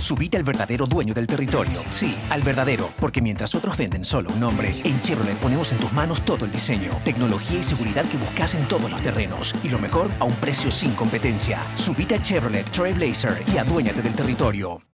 Subite al verdadero dueño del territorio. Sí, al verdadero, porque mientras otros venden solo un nombre, en Chevrolet ponemos en tus manos todo el diseño, tecnología y seguridad que buscas en todos los terrenos. Y lo mejor, a un precio sin competencia. Subite a Chevrolet Trailblazer y aduéñate del territorio.